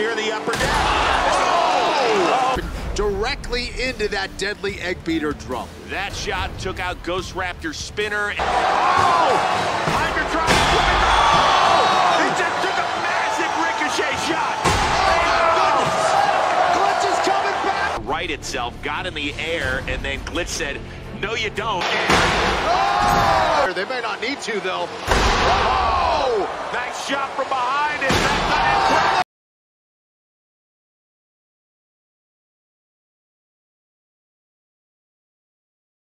near the upper deck. Oh! Directly into that deadly egg beater drum. That shot took out Ghost Raptor spinner. Oh! Hydra. Oh! He just took a massive ricochet shot. Oh, right itself, got in the air, and then Glitch said, no, you don't. Oh! They may not need to, though. Oh! Nice shot from behind.